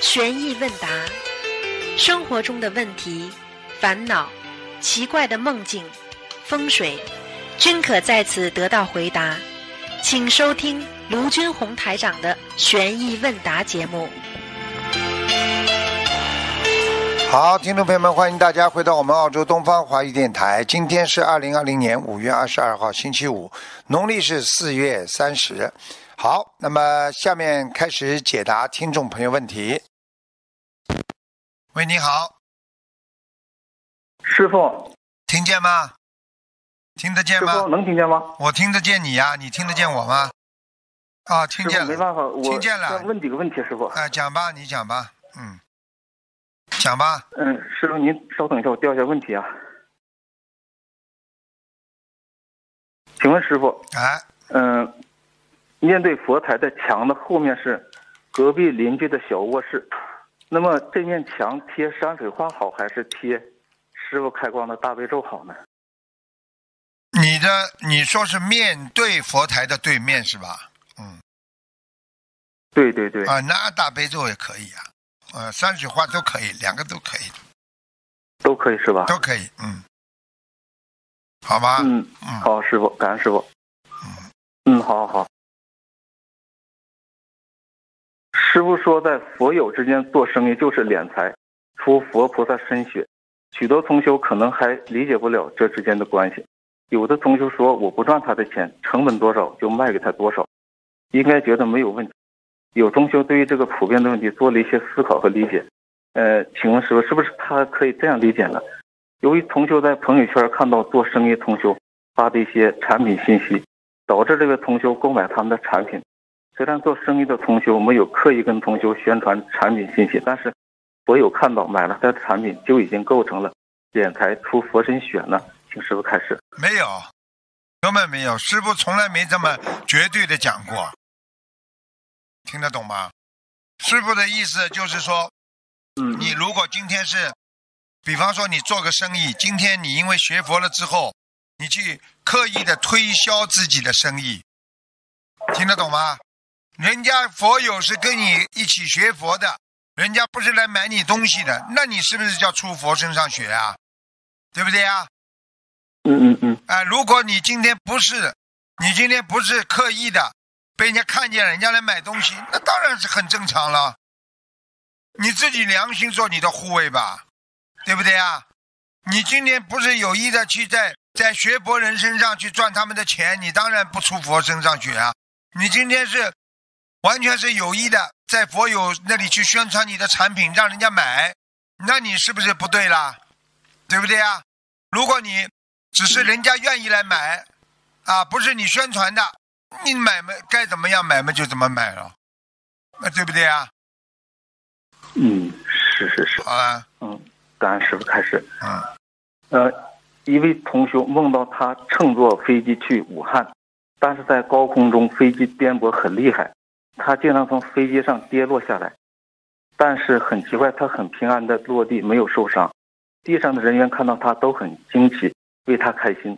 悬疑问答，生活中的问题、烦恼、奇怪的梦境、风水，均可在此得到回答。请收听卢军红台长的悬疑问答节目。好，听众朋友们，欢迎大家回到我们澳洲东方华语电台。今天是二零二零年五月二十二号，星期五，农历是四月三十。好，那么下面开始解答听众朋友问题。喂，你好，师傅，听见吗？听得见吗？能听见吗？我听得见你呀、你听得见我吗？啊，听见了。没办法，我听见了问几个问题，师傅。啊，讲吧，你讲吧，嗯，讲吧。嗯，师傅您稍等一下，我调一下问题啊。请问师傅，哎，嗯，面对佛台的墙的后面是隔壁邻居的小卧室，那么这面墙贴山水画好，还是贴师傅开光的大悲咒好呢？你的你说是面对佛台的对面是吧？嗯，对对对，啊，那大悲咒也可以啊，呃，山水画都可以，两个都可以，都可以是吧？都可以，嗯，好吧，嗯，嗯好，师傅，感恩师傅。嗯，好好好。师傅说，在佛友之间做生意就是敛财，出佛菩萨身血。许多同修可能还理解不了这之间的关系。有的同修说，我不赚他的钱，成本多少就卖给他多少，应该觉得没有问题。有同修对于这个普遍的问题做了一些思考和理解。呃，请问师傅，是不是他可以这样理解呢？由于同修在朋友圈看到做生意同修发的一些产品信息，导致这个同修购买他们的产品。虽然做生意的同修没有刻意跟同修宣传产品信息，但是我有看到买了他的产品，就已经构成了敛财出佛身血呢。请师傅开始。没有，根本没有，师傅从来没这么绝对的讲过，听得懂吗？师傅的意思就是说，嗯，你如果今天是，比方说你做个生意，今天你因为学佛了之后，你去刻意的推销自己的生意，听得懂吗？人家佛友是跟你一起学佛的，人家不是来买你东西的，那你是不是叫出佛身上学啊？对不对啊？嗯嗯嗯哎、如果你今天不是，你今天不是刻意的被人家看见，人家来买东西，那当然是很正常了。你自己良心做你的护卫吧，对不对啊？你今天不是有意的去在在学佛人身上去赚他们的钱，你当然不出佛身上学啊。你今天是完全是有意的在佛友那里去宣传你的产品，让人家买，那你是不是不对啦？对不对啊？如果你只是人家愿意来买，啊，不是你宣传的，你买卖该怎么样买卖就怎么买了，那对不对啊？嗯，是是是，好了，嗯，感恩师傅开始。嗯，呃，一位同学梦到他乘坐飞机去武汉，但是在高空中飞机颠簸很厉害，他经常从飞机上跌落下来。但是很奇怪，他很平安的落地，没有受伤。地上的人员看到他都很惊奇，为他开心。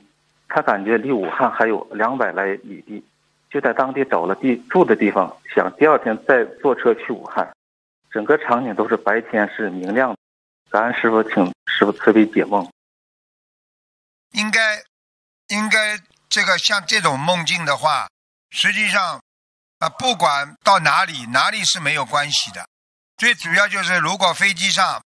他感觉离武汉还有两百来里地，就在当地找了地住的地方，想第二天再坐车去武汉。整个场景都是白天是明亮的。感恩师傅，请师傅慈悲解梦。应该应该这个像这种梦境的话，实际上啊，不管到哪里，哪里是没有关系的。最主要就是如果飞机上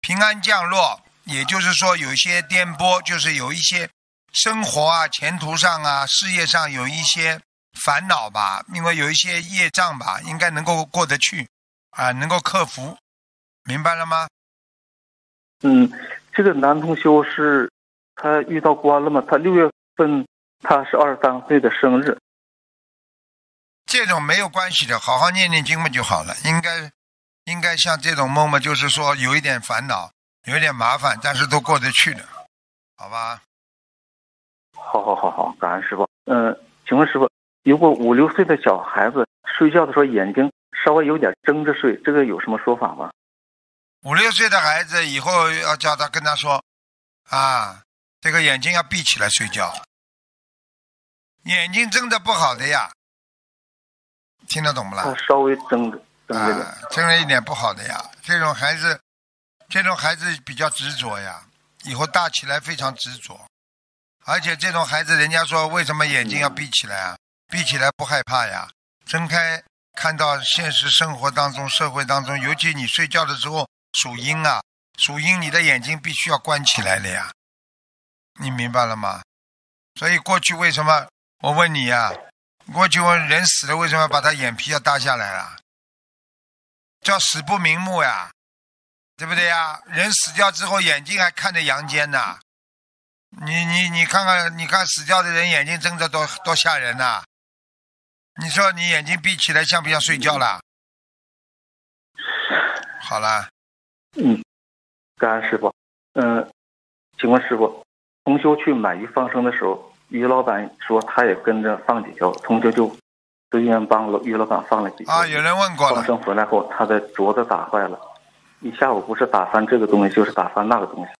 平安降落，也就是说有一些颠簸，就是有一些生活啊、前途上啊、事业上有一些烦恼吧，因为有一些业障吧，应该能够过得去啊，能够克服，明白了吗？嗯，这个男同修是他遇到关了嘛？他六月份他是二十三岁的生日。这种没有关系的，好好念念经嘛就好了。应该应该像这种梦嘛，就是说有一点烦恼，有一点麻烦，但是都过得去的，好吧？好好好好，感恩师傅。嗯、请问师傅，如果五六岁的小孩子睡觉的时候眼睛稍微有点睁着睡，这个有什么说法吗？五六岁的孩子以后要叫他跟他说，啊，这个眼睛要闭起来睡觉，眼睛睁的不好的呀，听得懂不啦？他稍微睁着睁着点，啊，睁了一点不好的呀。这种孩子，这种孩子比较执着呀，以后大起来非常执着。而且这种孩子，人家说为什么眼睛要闭起来啊？闭起来不害怕呀，睁开看到现实生活当中、社会当中，尤其你睡觉的时候属阴啊，属阴，你的眼睛必须要关起来了呀。你明白了吗？所以过去为什么我问你呀、过去问人死了为什么把他眼皮要耷下来啊？叫死不瞑目呀，对不对呀？人死掉之后眼睛还看着阳间呢，你你你看看，你看死掉的人眼睛睁着多多吓人呐、你说你眼睛闭起来像不像睡觉啦？好了，嗯，感恩师傅。嗯，请问师傅，同修去买鱼放生的时候，鱼老板说他也跟着放几条，同修就随缘帮了于老板放了几条。啊，有人问过了放，生回来后，他的镯子打坏了，一下午不是打翻这个东西，就是打翻那个东西。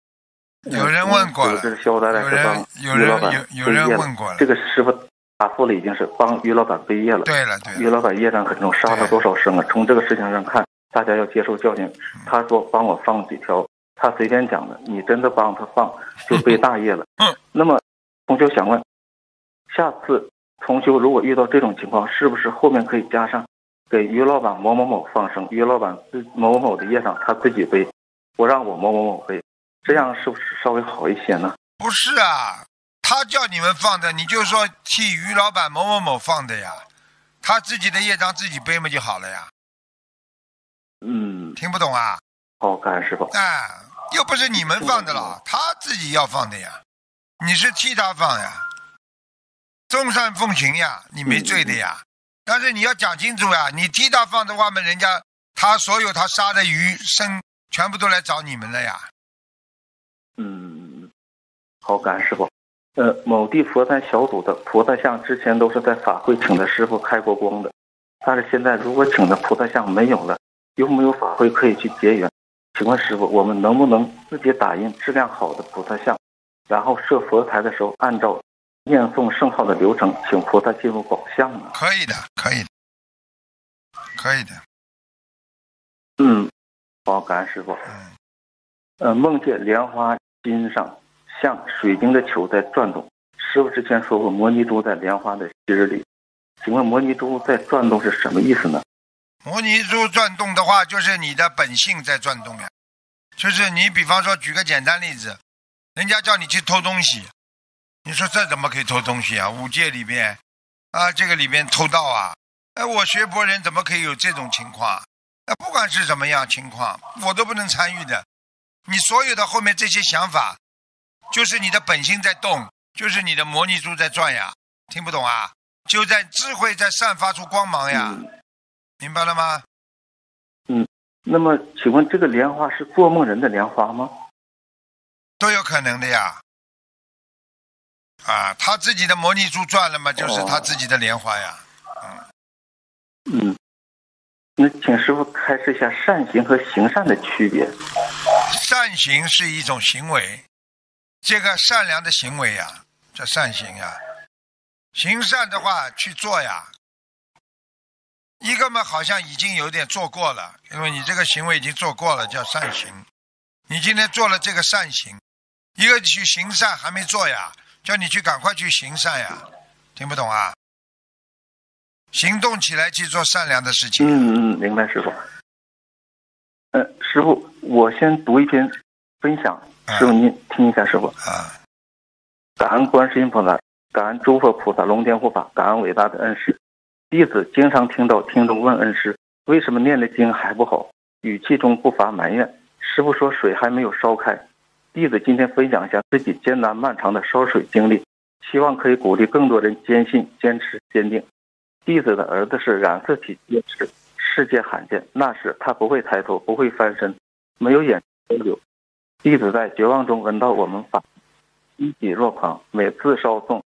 有人问过了这个消灾来有人是帮有人于老板有有人背业了问过了这个师傅答复了，已经是帮于老板背业了。对了对了，于老板业障很重，杀了多少生啊？从这个事情上看，大家要接受教训。他说帮我放几条，他随便讲的，你真的帮他放，就背大业了。嗯。那么，同修想问，下次同修如果遇到这种情况，是不是后面可以加上给于老板某某某放生，于老板自某某某的业障他自己背，不让我某某某背，这样是不是稍微好一些呢？不是啊，他叫你们放的，你就说替于老板某某某放的呀，他自己的业障自己背嘛就好了呀，嗯，听不懂啊？好，感恩师傅。哎，又不是你们放的了，他自己要放的呀，你是替他放呀，众善奉行呀，你没罪的呀。但是你要讲清楚呀，你替他放的话嘛，人家他所有他杀的鱼生全部都来找你们了呀。嗯，好，感恩师傅。呃，某地佛山小组的菩萨像之前都是在法会请的师傅开过光的，但是现在如果请的菩萨像没有了，有没有法会可以去结缘？请问师傅，我们能不能自己打印质量好的菩萨像，然后设佛台的时候按照念诵圣号的流程，请菩萨进入宝相呢？可以的，可以的，可以的，嗯，好，感恩师傅。嗯，呃，梦见莲花心上像水晶的球在转动。师傅之前说过，摩尼珠在莲花的心儿里。请问摩尼珠在转动是什么意思呢？摩尼珠转动的话，就是你的本性在转动呀。就是你比方说，举个简单例子，人家叫你去偷东西，你说这怎么可以偷东西啊？五戒里边啊，这个里边偷盗啊，哎，我学佛人怎么可以有这种情况？那，不管是什么样情况，我都不能参与的。你所有的后面这些想法，就是你的本性在动，就是你的摩尼珠在转呀。听不懂啊？就在智慧在散发出光芒呀。嗯明白了吗？嗯那么，请问这个莲花是做梦人的莲花吗？都有可能的呀。啊，他自己的摩尼珠转了嘛，就是他自己的莲花呀。嗯，那请师傅开示一下善行和行善的区别。善行是一种行为，这个善良的行为呀，叫善行呀。行善的话去做呀。一个嘛，好像已经有点做过了，因为你这个行为已经做过了，叫善行。你今天做了这个善行，一个去行善还没做呀，叫你去赶快去行善呀，听不懂啊？行动起来去做善良的事情。嗯嗯，明白，师傅。呃，师傅，我先读一篇分享，师傅您听一下，师傅。啊，感恩观世音菩萨，感恩诸佛菩萨龙天护法，感恩伟大的恩师。弟子经常听到听众问恩师，为什么念了经还不好？语气中不乏埋怨。师傅说水还没有烧开。弟子今天分享一下自己艰难漫长的烧水经历，希望可以鼓励更多人坚信、坚持、坚定。弟子的儿子是染色体结石，世界罕见。那时他不会抬头，不会翻身，没有眼交流。弟子在绝望中闻到我们法，一喜若狂。每次烧送，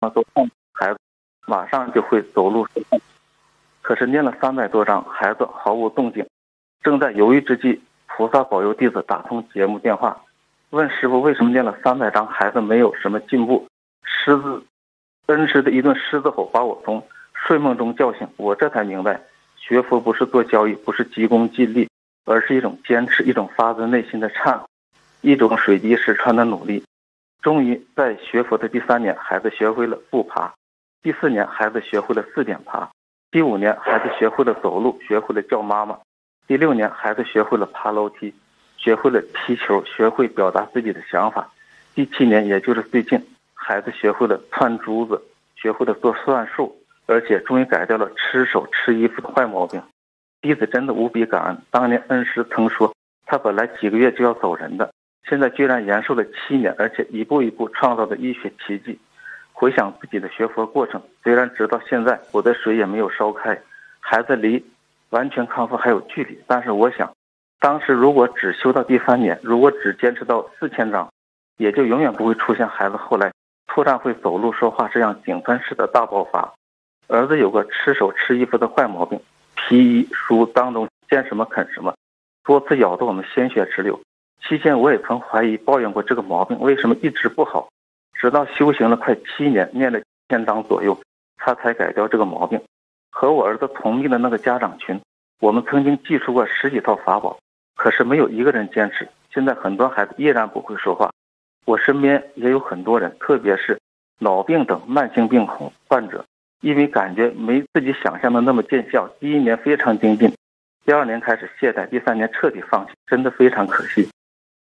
啊，都看孩子马上就会走路说话。可是念了三百多章，孩子毫无动静。正在犹豫之际，菩萨保佑弟子打通节目电话，问师傅为什么念了三百章，孩子没有什么进步，狮子恩师的一顿狮子吼把我从睡梦中叫醒，我这才明白，学佛不是做交易，不是急功近利，而是一种坚持，一种发自内心的忏悔，一种水滴石穿的努力。终于在学佛的第三年，孩子学会了步爬；第四年，孩子学会了四点爬；第五年，孩子学会了走路，学会了叫妈妈；第六年，孩子学会了爬楼梯，学会了踢球，学会表达自己的想法；第七年，也就是最近，孩子学会了串珠子，学会了做算术，而且终于改掉了吃手吃衣服的坏毛病。弟子真的无比感恩，当年恩师曾说，他本来几个月就要走人的。现在居然延寿了七年，而且一步一步创造的医学奇迹。回想自己的学佛过程，虽然直到现在我的水也没有烧开，孩子离完全康复还有距离，但是我想，当时如果只修到第三年，如果只坚持到四千章，也就永远不会出现孩子后来突然会走路说话这样井喷式的大爆发。儿子有个吃手吃衣服的坏毛病，皮衣书当中见什么啃什么，多次咬得我们鲜血直流。期间我也曾怀疑抱怨过这个毛病为什么一直不好，直到修行了快七年，念了千章左右，他才改掉这个毛病。和我儿子同命的那个家长群，我们曾经寄出过十几套法宝，可是没有一个人坚持。现在很多孩子依然不会说话，我身边也有很多人，特别是脑病等慢性病患者，因为感觉没自己想象的那么见效，第一年非常精进，第二年开始懈怠，第三年彻底放弃，真的非常可惜。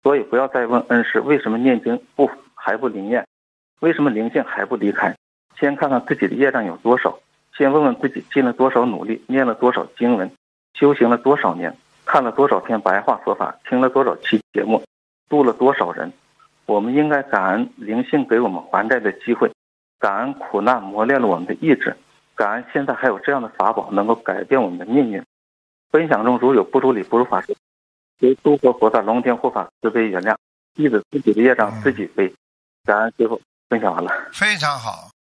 所以不要再问恩师为什么念经不还不灵验，为什么灵性还不离开？先看看自己的业障有多少，先问问自己尽了多少努力，念了多少经文，修行了多少年，看了多少篇白话佛法，听了多少期节目，度了多少人。我们应该感恩灵性给我们还债的机会，感恩苦难磨练了我们的意志，感恩现在还有这样的法宝能够改变我们的命运。分享中如有不如理不如法时。求诸佛菩萨、龙天护法慈悲原谅，弟子自己的业障自己背。感恩最后分享完了，非常好，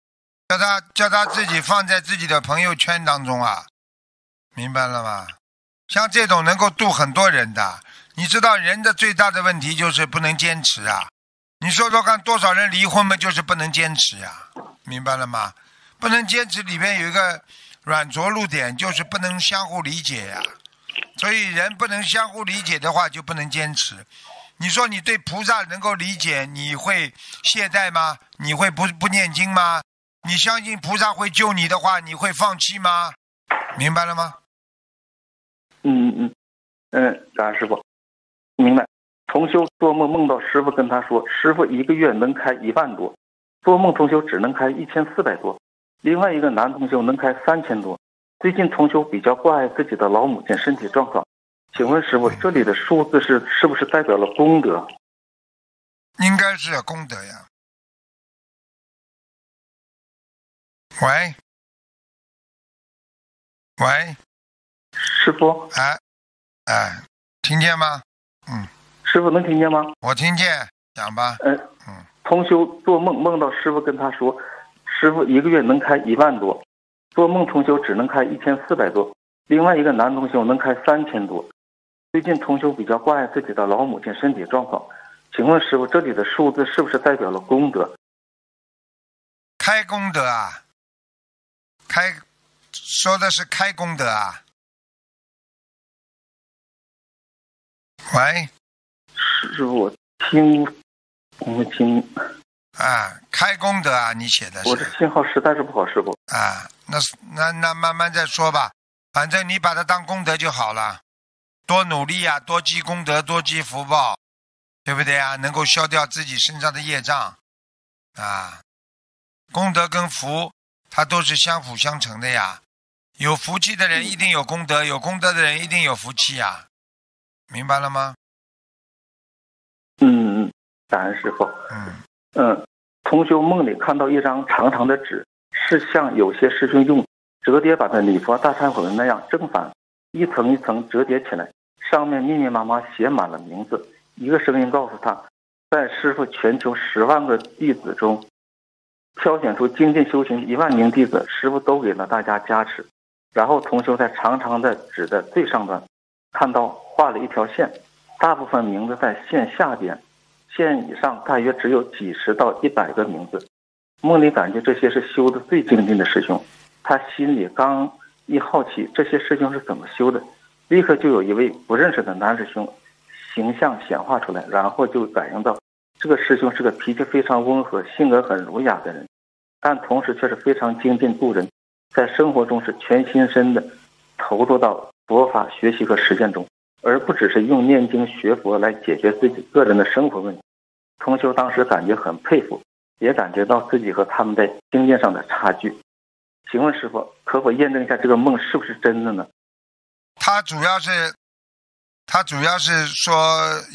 叫他叫他自己放在自己的朋友圈当中啊，明白了吗？像这种能够度很多人的，你知道人的最大的问题就是不能坚持啊。你说说看，多少人离婚嘛，就是不能坚持呀，明白了吗？不能坚持里面有一个软着陆点，就是不能相互理解呀。所以人不能相互理解的话，就不能坚持。你说你对菩萨能够理解，你会懈怠吗？你会不不念经吗？你相信菩萨会救你的话，你会放弃吗？明白了吗？嗯嗯嗯，感恩师傅，明白。同修做梦梦到师傅跟他说，师傅一个月能开一万多，做梦同修只能开一千四百多，另外一个男同修能开三千多。最近同修比较关爱自己的老母亲身体状况，请问师傅，这里的数字是是不是代表了功德？应该是功德呀。喂，喂，师傅，哎，哎，听见吗？嗯。师傅能听见吗？我听见，讲吧。嗯嗯。同修做梦梦到师傅跟他说，师傅一个月能开一万多。做梦同修只能开一千四百多，另外一个男同修能开三千多。最近同修比较关爱自己的老母亲身体状况，请问师傅，这里的数字是不是代表了功德？开功德啊？开，说的是开功德啊？喂，师傅，我听没听？啊，开功德啊！你写的，我的信号实在是不好，师傅。啊，那那那慢慢再说吧，反正你把它当功德就好了，多努力啊，多积功德，多积福报，对不对啊？能够消掉自己身上的业障，啊，功德跟福它都是相辅相成的呀。有福气的人一定有功德，有功德的人一定有福气呀，明白了吗？感恩师傅。嗯嗯。同修梦里看到一张长长的纸，是像有些师兄用折叠版的礼佛大忏悔文那样正反一层一层折叠起来，上面密密麻麻写满了名字。一个声音告诉他，在师傅全球十万个弟子中，挑选出精进修行一万名弟子，师傅都给了大家加持。然后同修在长长的纸的最上端看到画了一条线，大部分名字在线下边。县以上大约只有几十到一百个名字，梦里感觉这些是修的最精进的师兄，他心里刚一好奇这些师兄是怎么修的，立刻就有一位不认识的男师兄形象显化出来，然后就感应到这个师兄是个脾气非常温和、性格很儒雅的人，但同时却是非常精进度人，在生活中是全心身的投入到佛法学习和实践中，而不只是用念经学佛来解决自己个人的生活问题。同修当时感觉很佩服。也感觉到自己和他们在经验上的差距，请问师傅可否验证一下这个梦是不是真的呢？他主要是，他主要是说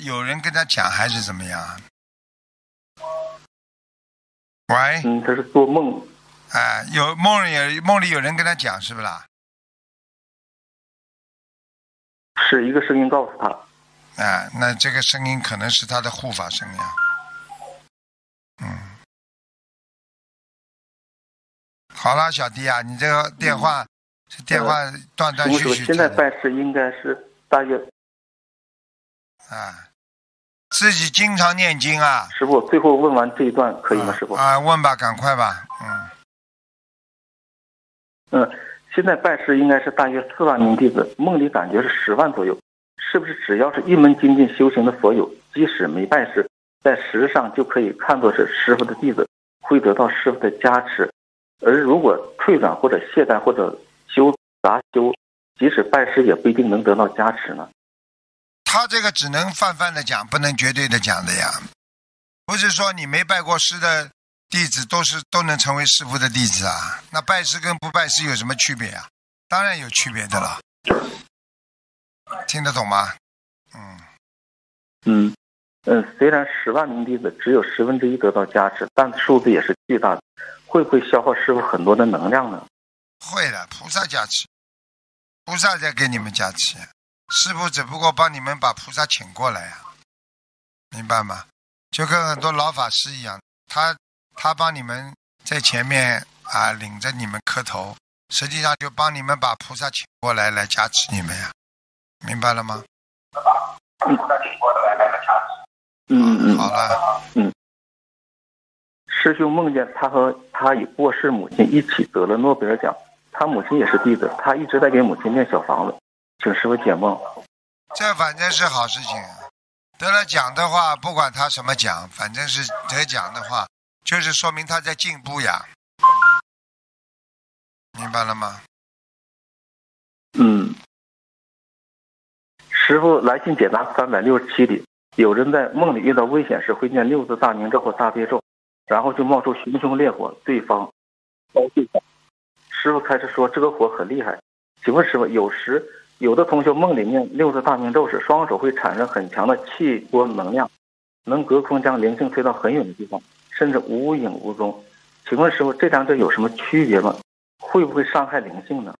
有人跟他讲还是怎么样？喂？嗯，他是做梦。哎，有梦里有梦里有人跟他讲是不啦？是一个声音告诉他。啊，那这个声音可能是他的护法声呀。嗯。好了，小弟啊，你这个电话，这电话断断续续。现在办事应该是大约。啊，自己经常念经啊。师傅，最后问完这一段可以吗？师傅。啊，问吧，赶快吧，嗯。嗯，现在拜师应该是大约四万名弟子，梦里感觉是十万左右，是不是只要是一门精进修行的佛友，即使没拜师，在实质上就可以看作是师傅的弟子，会得到师傅的加持？而如果退转或者懈怠或者修杂修，即使拜师也不一定能得到加持呢。他这个只能泛泛的讲，不能绝对的讲的呀。不是说你没拜过师的弟子都是都能成为师傅的弟子啊？那拜师跟不拜师有什么区别啊？当然有区别的了。听得懂吗？嗯嗯嗯，虽然十万名弟子只有十分之一得到加持，但数字也是巨大的。会不会消耗师傅很多的能量呢？会的，菩萨加持，菩萨在给你们加持，师傅只不过帮你们把菩萨请过来呀，明白吗？就跟很多老法师一样，他他帮你们在前面啊领着你们磕头，实际上就帮你们把菩萨请过来来加持你们呀，明白了吗？嗯，嗯嗯，好了，嗯。师兄梦见他和他已过世母亲一起得了诺贝尔奖，他母亲也是弟子，他一直在给母亲念小房子，请师傅解梦。这反正是好事情，得了奖的话，不管他什么奖，反正是得奖的话，就是说明他在进步呀，明白了吗？嗯。师傅来信解答三百六十七里，有人在梦里遇到危险时会念六字大明咒或大悲咒。然后就冒出熊熊烈火，对方烧对方。师傅开始说这个火很厉害，请问师傅，有时有的同学梦里面六字大明咒时，双手会产生很强的气波能量，能隔空将灵性推到很远的地方，甚至无影无踪。请问师傅，这两者有什么区别吗？会不会伤害灵性呢？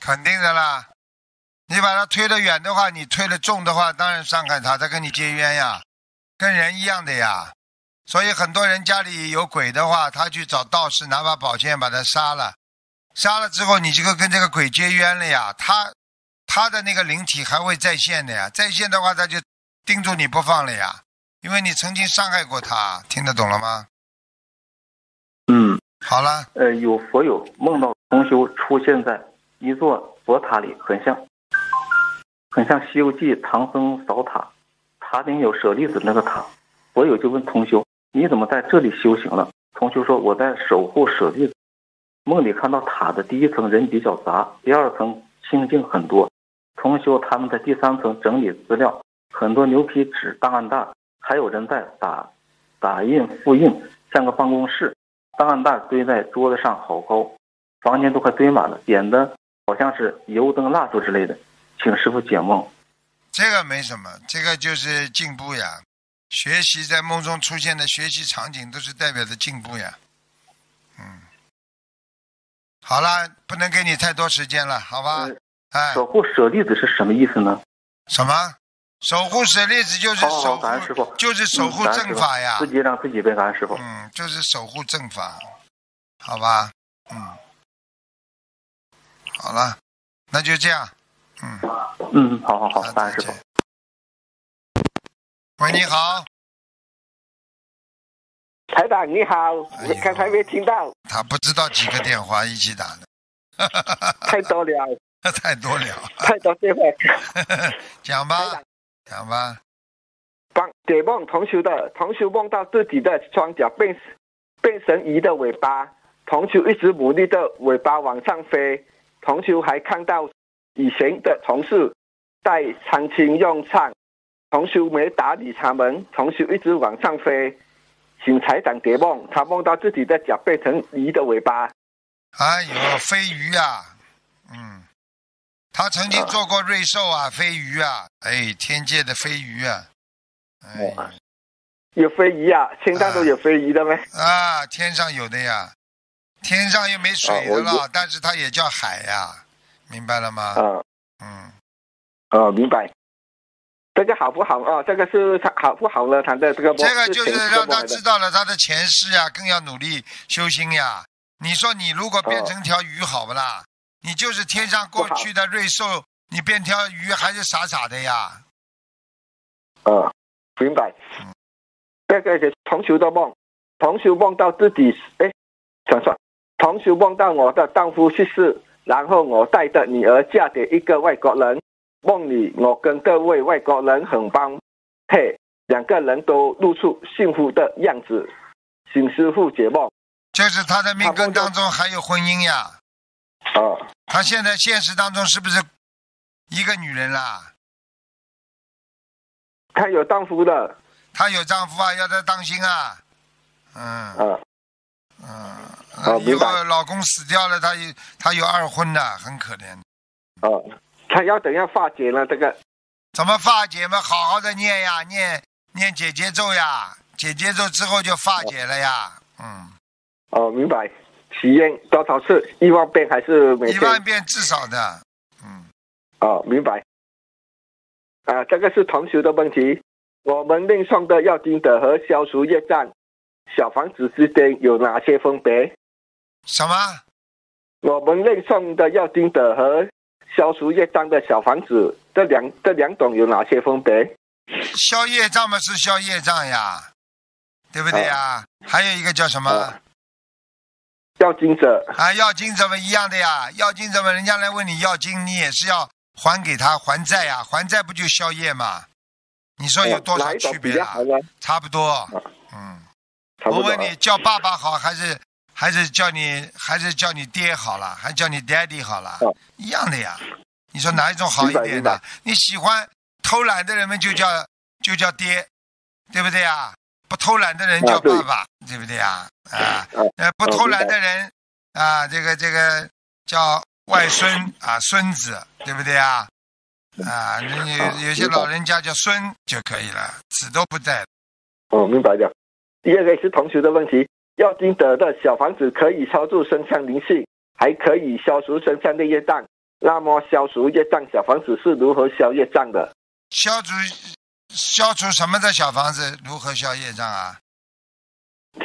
肯定的啦，你把它推得远的话，你推得重的话，当然伤害他，他跟你结冤呀，跟人一样的呀。所以很多人家里有鬼的话，他去找道士拿把宝剑把他杀了，杀了之后你这个跟这个鬼结冤了呀，他他的那个灵体还会再现的呀，再现的话他就盯住你不放了呀，因为你曾经伤害过他，听得懂了吗？嗯，好了。呃，有佛友梦到同修出现在一座佛塔里，很像，很像《西游记》唐僧扫塔，塔顶有舍利子那个塔，佛友就问同修。你怎么在这里修行了？同修说：“我在守护舍利子。梦里看到塔的第一层人比较杂，第二层清净很多。同修他们在第三层整理资料，很多牛皮纸、档案袋，还有人在打打印、复印，像个办公室。档案袋堆在桌子上好高，房间都快堆满了，点的好像是油灯、蜡烛之类的。请师傅解梦。这个没什么，这个就是进步呀。”学习在梦中出现的学习场景，都是代表着进步呀。嗯，好了，不能给你太多时间了，好吧？哎，守护舍利子是什么意思呢？什么？守护舍利子就是守护，就是守护正法呀。自己让自己被感恩师傅。嗯，就是守护正法，好吧？嗯，好了，那就这样。嗯嗯，好好好，感恩师傅。喂，你好。台长你好，哎刚才没听到，他不知道几个电话一起打的，太多了，太多了。太多电话。讲吧讲吧。帮解梦同修的同修梦到自己的双脚变变成鱼的尾巴，同修一直努力的尾巴往上飞，同修还看到以前的同事在餐厅用餐，同修没打理他们，同修一直往上飞。请财长解梦，他梦到自己的脚变成鱼的尾巴，哎呦，飞鱼啊，嗯，他曾经做过瑞兽啊，飞鱼啊，哎，天界的飞鱼啊，哎哇有飞鱼啊，天上都有飞鱼的吗？啊，天上有的呀，天上又没水的了，但是它也叫海呀，明白了吗？啊嗯，啊，明白。这个好不好啊？这个是他好不好呢？他的这个这个就是让他知道了他的前世呀，更要努力修心呀。你说你如果变成条鱼，好不啦？你就是天上过去的瑞兽，你变条鱼还是傻傻的呀？啊，明白嗯。这个是同修的梦，同修梦到自己哎，想说，同修梦到我的丈夫去世，然后我带着女儿嫁给一个外国人。梦里我跟各位外国人很般配，两个人都露出幸福的样子。请师傅解梦就是他的命根当中还有婚姻呀。啊，他现在现实当中是不是一个女人啦？她有丈夫的她有丈夫啊，要她当心啊。嗯啊嗯，以后老公死掉了，她有她有二婚的，很可怜。哦，她要怎样化解呢？这个怎么化解嘛？好好的念呀，念念姐姐咒呀，姐姐咒之后就化解了呀。嗯，哦，明白。许愿多少次？一万遍还是每一？万遍至少的。嗯，哦，明白。啊，这个是同学的问题。我们另送的要经的和消除业障小房子之间有哪些分别？什么？我们另送的要经的和消除业障的小房子，这两这两种有哪些分别？消业障嘛是消业障呀，对不对呀？还有一个叫什么？啊要金者啊，要金怎么一样的呀？要金怎么人家来问你要金，你也是要还给他还债呀？还债不就宵夜吗？你说有多少区别啊？差不多，嗯。我问你，叫爸爸好还是还是叫你还是叫你爹好了，还叫你 daddy 好了哦，一样的呀。你说哪一种好一点的？你喜欢偷懒的人们就叫就叫爹，对不对啊？不偷懒的人叫爸爸，对不对啊？啊，啊呃，不哦偷懒的人啊，这个这个叫外孙啊，孙子，对不对啊？啊，有有些老人家叫孙就可以了，子都不在。哦，明白了。第二个是同学的问题，要经得的小房子可以超度身上灵性，还可以消除身上的业障。那么消除业障小房子是如何消业障的？消除消除什么的小房子如何消业障啊？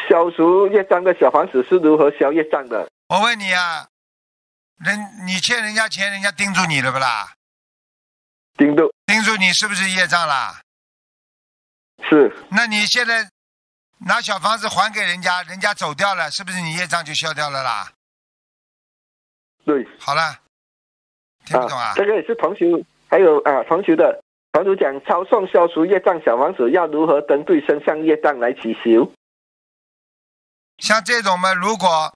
消除业障的小房子是如何消业障的？我问你啊，人你欠人家钱，人家盯住你了不啦？盯住盯住你是不是业障啦？是那你现在拿小房子还给人家，人家走掉了，是不是你业障就消掉了啦？对好了，听不懂啊？这个也是同学，还有啊同学的同学讲超送消除业障小房子要如何针对身上业障来祈求？像这种嘛，如果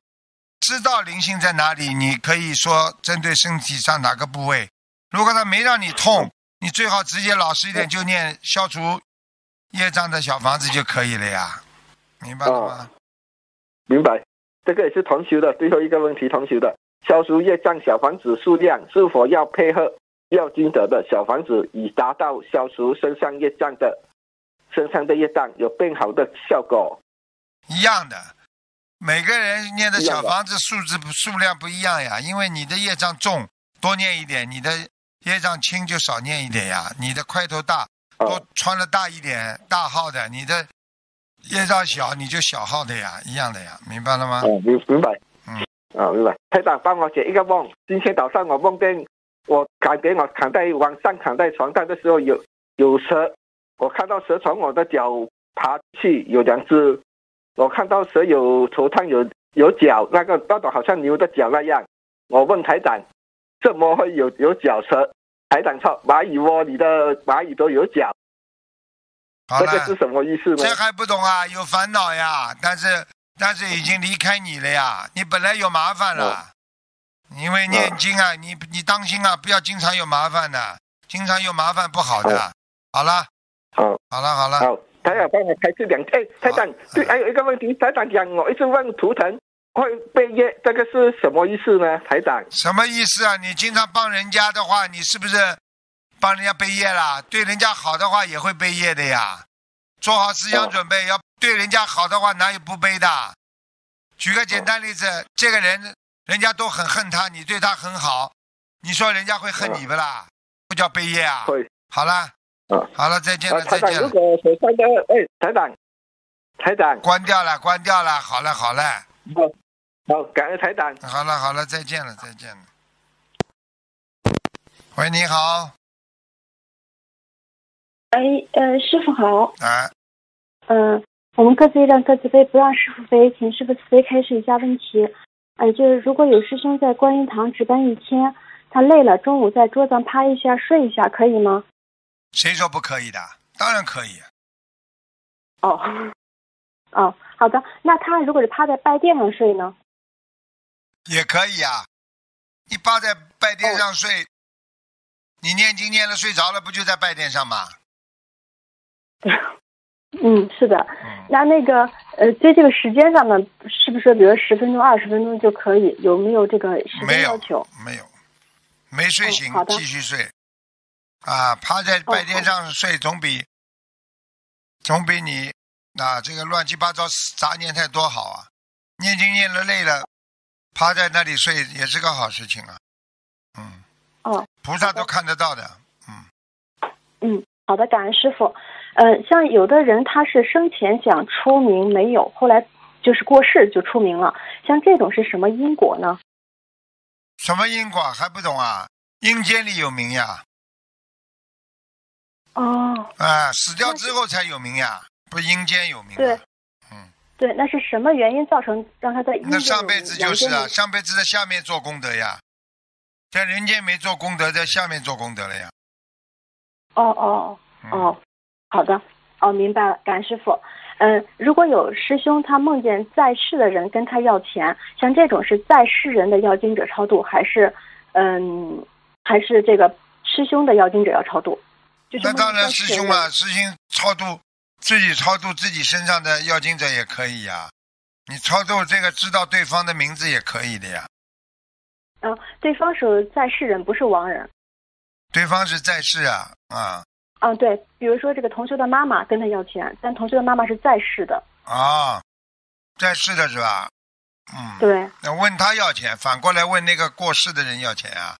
知道灵性在哪里，你可以说针对身体上哪个部位。如果他没让你痛，你最好直接老实一点，就念消除业障的小房子就可以了呀，明白了吗？明白，这个也是同修的最后一个问题，同修的消除业障小房子数量是否要配合要经者的小房子，以达到消除身上业障的身上的业障有更好的效果？一样的，每个人念的小房子数字不数量不一样呀，因为你的业障重，多念一点；你的业障轻就少念一点呀。你的块头大，多啊穿的大一点，大号的；你的业障小，你就小号的呀，一样的呀，明白了吗？哦，明明白。嗯。啊，明白。台长帮我解一个梦。今天早上我梦见我感觉我躺在晚上躺在床上的时候有有蛇，我看到蛇从我的脚爬去，有两只我看到蛇有头上有有角，那个那种好像牛的角那样。我问台长，怎么会有有角蛇？台长说蚂蚁窝里的蚂蚁都有角，好了，这个是什么意思呢？这还不懂啊？有烦恼呀，但是但是已经离开你了呀，你本来有麻烦了，因为念经啊，你你当心啊，不要经常有麻烦的，经常有麻烦不好的。好了，好，好了，好了，好，台长帮我开这两，哎，台长，对，还有一个问题，台长讲我一直问图腾会被业，这个是什么意思呢？台长，什么意思啊？你经常帮人家的话，你是不是帮人家背业啦？对人家好的话也会背业的呀。做好思想准备，要对人家好的话，哪有不背的？举个简单例子，这个人人家都很恨他，你对他很好，你说人家会恨你不啦？不叫背业啊？会。好了，嗯，好了，再见了，再见了。如果手上的，哎，台长，台长，关掉了，关掉了，好了，好了，好，好，感恩台长。好了，好了，再见了，再见了。喂，你好，哎，呃，师傅好，哎，嗯、我们各自一辆各自飞，不让师傅飞，请师傅慈悲开始一下问题。呃，就是如果有师兄在观音堂值班一天，他累了，中午在桌子上趴一下睡一下，可以吗？谁说不可以的？当然可以。哦，哦，好的。那他如果是趴在拜垫上睡呢？也可以啊，你趴在拜垫上睡，你念经念了睡着了，不就在拜垫上吗？嗯，是的。嗯，那那个呃，在这个时间上呢，是不是比如十分钟、二十分钟就可以？有没有这个时间要求？没有，没睡醒、哦继续睡，啊，趴在白天上睡总比、总比你啊这个乱七八糟杂念太多好啊。念经念了累了，趴在那里睡也是个好事情啊。嗯，哦，菩萨都看得到的。嗯，嗯，好的，感恩师傅。呃，像有的人他是生前想出名没有，后来就是过世就出名了，像这种是什么因果呢？什么因果还不懂啊？阴间里有名呀，哦，啊，死掉之后才有名呀，不阴间有名、啊。对，嗯，对，那是什么原因造成让他在阴间那上辈子就是啊，上辈子在下面做功德呀，在人间没做功德，在下面做功德了呀。哦哦嗯、哦，好的，哦，明白了，感恩师傅。嗯、如果有师兄他梦见在世的人跟他要钱，像这种是在世人的要经者超度，还是嗯，还是这个师兄的要经者要超度？就是那当然，师兄啊，师兄超度自己超度自己身上的要经者也可以呀。你超度这个知道对方的名字也可以的呀。嗯、对方是在世人，不是亡人。对方是在世啊啊嗯，对，比如说这个同修的妈妈跟他要钱，但同修的妈妈是在世的。啊，在世的是吧？嗯，。对，那问他要钱，反过来问那个过世的人要钱啊？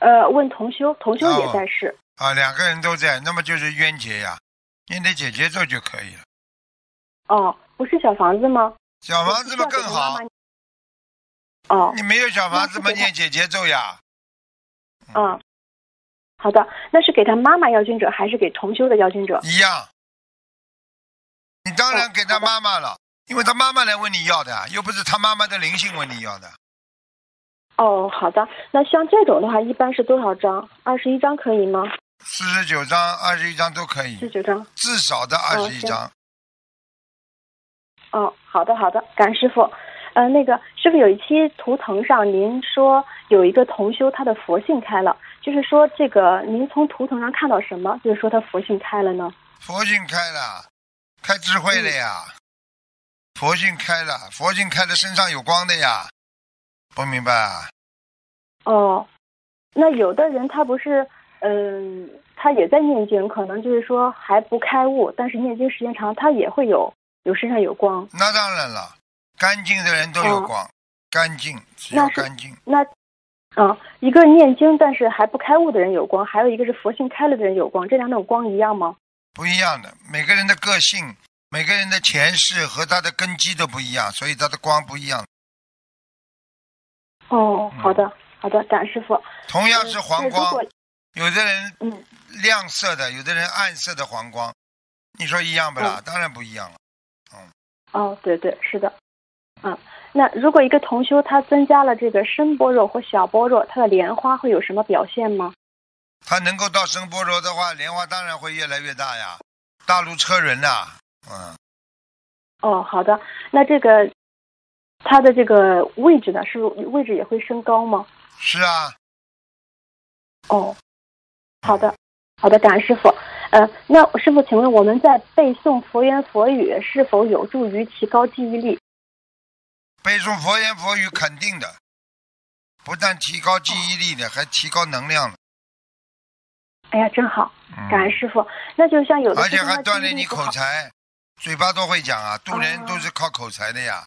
呃，问同修，同修也哦在世。啊，两个人都在，那么就是冤结呀，念点姐姐咒就可以了。哦，不是小房子吗？小房子不更好。哦，你没有小房子嘛那是给他念姐姐咒呀。嗯，好的，那是给他妈妈要经者，还是给同修的要经者？一样。你当然哦给他妈妈了，因为他妈妈来问你要的，又不是他妈妈的灵性问你要的。哦，好的，那像这种的话，一般是多少张？二十一张可以吗？四十九张、二十一张都可以四，十九张。至少的二十一张。哦，好的好的，感恩师傅。呃，那个师傅有一期图腾上您说有一个同修他的佛性开了，就是说这个您从图腾上看到什么？就是说他佛性开了呢？佛性开了，开智慧了呀。佛性开了，佛性开了，身上有光的呀。不明白啊？哦，那有的人他不是，嗯，他也在念经，可能就是说还不开悟，但是念经时间长，他也会有有身上有光。那当然了，干净的人都有光，干净只要干净。那，啊，一个念经但是还不开悟的人有光，还有一个是佛性开了的人有光，这两种光一样吗？不一样的，每个人的个性、每个人的前世和他的根基都不一样，所以他的光不一样。哦，嗯好的，好的，感师傅。同样是黄光有的人嗯，亮色的，有的人暗色的黄光，你说一样不啦？当然不一样了。嗯哦，对对，是的，嗯，那如果一个同修他增加了这个深般若或小般若，他的莲花会有什么表现吗？他能够到声波若的话，莲花当然会越来越大呀，大路车轮呐、嗯，哦，好的，那这个它的这个位置呢，是不是位置也会升高吗？是啊，哦，好的，好的，感恩师傅。呃，那师傅，请问我们在背诵佛言佛语是否有助于提高记忆力？背诵佛言佛语肯定的，不但提高记忆力的，还提高能量了，哎呀，真好，嗯。感恩师傅。那就像有的而且还锻炼你口才，嘴巴都会讲啊，渡人哦都是靠口才的呀，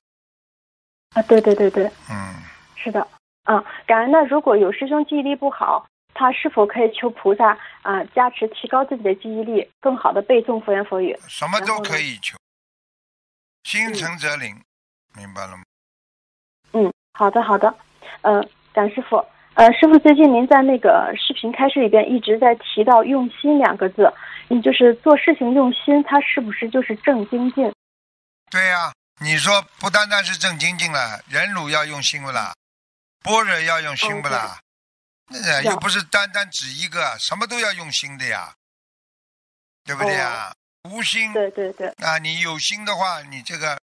啊，对对对对，嗯，是的，嗯，感恩。那如果有师兄记忆力不好，他是否可以求菩萨啊、加持，提高自己的记忆力，更好的背诵佛言佛语？什么都可以求，心诚则灵，明白了吗？嗯，好的好的，呃，感师傅。呃，师傅，最近您在那个视频开始里边一直在提到“用心”两个字，你，就是做事情用心，它是不是就是正精进？对呀、你说不单单是正精进了，忍辱要用心不啦？般若要用心不啦？那要又不是单单指一个，什么都要用心的呀，对不对呀？无心哦对对对，啊，你有心的话，你这个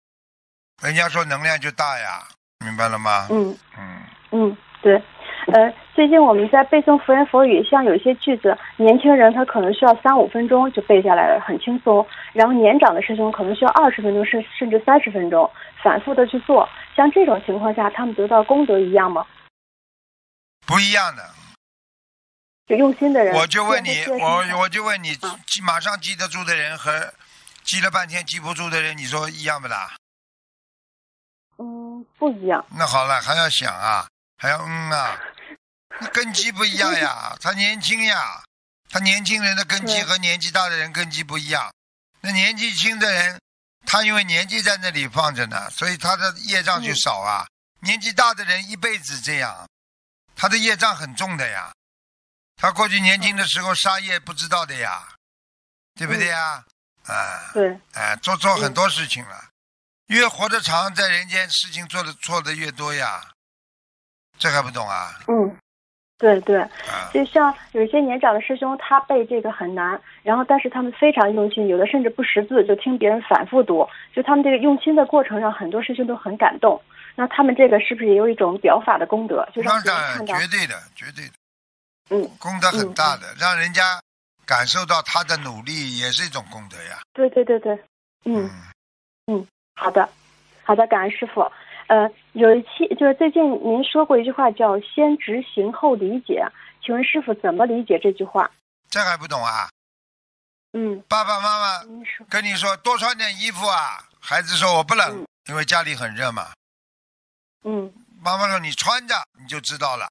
人家说能量就大呀，明白了吗？嗯嗯，嗯，对。呃，最近我们在背诵佛言佛语，像有一些句子，年轻人他可能需要三五分钟就背下来了，很轻松。然后年长的师兄可能需要二十分钟，甚甚至三十分钟，反复的去做。像这种情况下，他们得到功德一样吗？不一样的。就用心的人，我就问你我我就问你嗯，记马上记得住的人和记了半天记不住的人，你说一样不啦？嗯不一样。那好了，还要想啊，还要嗯啊，那根基不一样呀，他年轻呀，他年轻人的根基和年纪大的人根基不一样。那年纪轻的人，他因为年纪在那里放着呢，所以他的业障就少啊。年纪大的人一辈子这样，他的业障很重的呀。他过去年轻的时候杀业不知道的呀，对不对呀？啊，对，哎，做错很多事情了，越活得长，在人间事情做的错的越多呀，这还不懂啊？嗯，对对，啊，就像有一些年长的师兄，他背这个很难，然后但是他们非常用心，有的甚至不识字，就听别人反复读，就他们这个用心的过程让很多师兄都很感动。那他们这个是不是也有一种表法的功德，就让那当然别人看到？绝对的，绝对的，嗯，功德很大的，让人家感受到他的努力也是一种功德呀。对对对对，嗯。好的，好的，感恩师傅。呃，有一期就是最近您说过一句话叫“先执行后理解”，请问师傅怎么理解这句话？这还不懂啊？嗯，爸爸妈妈。跟你说多穿点衣服啊，孩子说我不冷嗯，因为家里很热嘛。嗯妈妈说你穿着你就知道了，